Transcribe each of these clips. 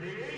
Ready?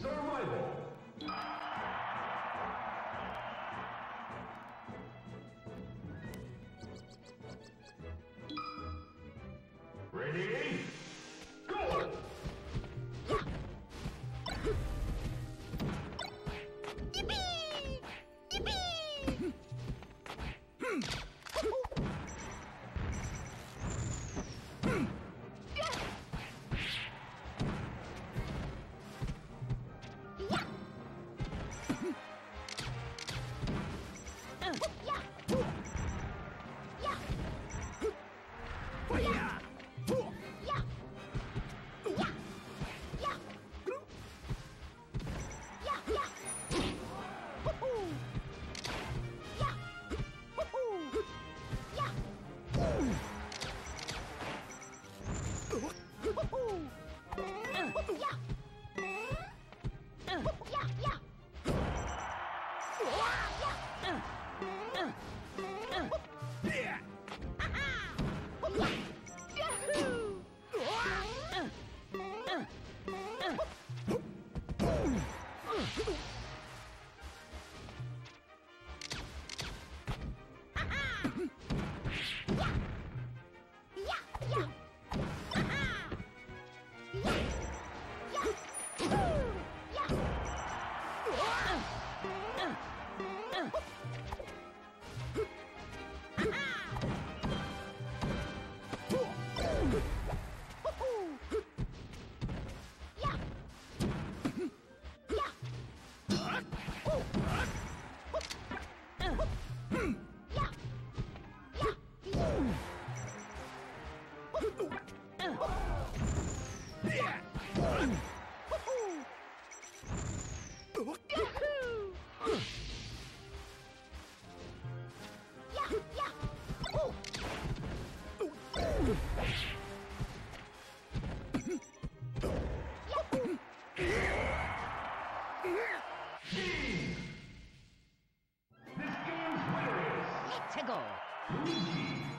Survival! This game's winner is Let's go.